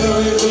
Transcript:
Mùa xuân